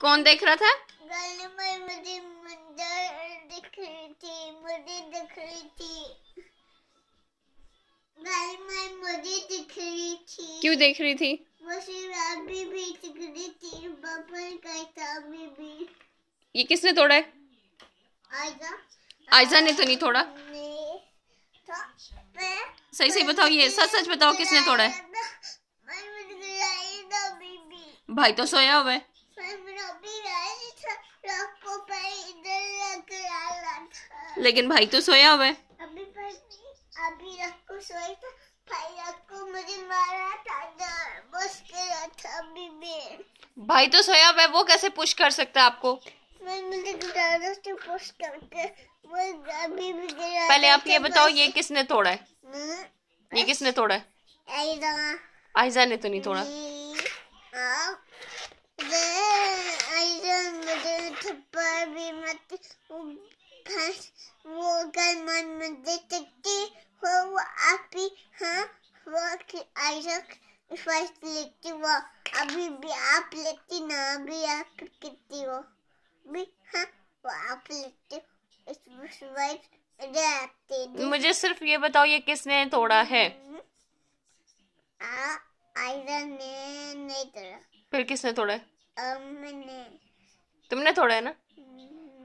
कौन देख रहा था? मुझे दिख रही थी मुझे दिख रही थी। गली मुझे दिख रही थी। क्यों देख रही थी? अभी भी दिख रही थी का था अभी भी। ये किसने तोड़ा है? आजा आयजा ने तो नहीं तोड़ा। तो सही सही बताओ ये सच सच बताओ किसने तोड़ा है? भाई तो सोया हुआ है। लेकिन भाई तो सोया हुआ है। अभी अभी रात को था। भाई रात मुझे मारा था बस था अभी भी। भाई तो सोया हुआ है वो कैसे पुश कर सकता है आपको? गिरा पहले आप ये बताओ ये किसने तोड़ा है? ये किसने तोड़ा है? आयजा ने तो नहीं तोड़ा। थप्पड़ भी मत वो घर मन में देखती हो वो आप ही हाँ वो कि ऐसा फ़र्स्ट लेती वो अभी भी आप लेती ना अभी आप कितनी हो? भी हाँ वो आप लेती इस मुझे सिर्फ़ ये बताओ ये किसने तोड़ा है? आ आयरन ने नहीं तोड़ा। फिर किसने तोड़ा है? मैंने तुमने तोड़ा है ना?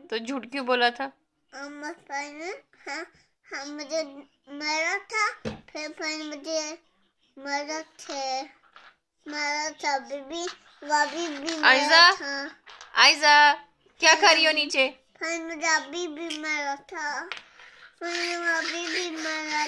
तो झूठ क्यों बोला था? हाँ हाँ मुझे मरा था फिर फिर मुझे मरा थे। मरा था बीबी भी मरा आयजा? आयजा क्या खा रही हो नीचे? फिर मुझे अभी भी मरा था। फिर अभी भी मरा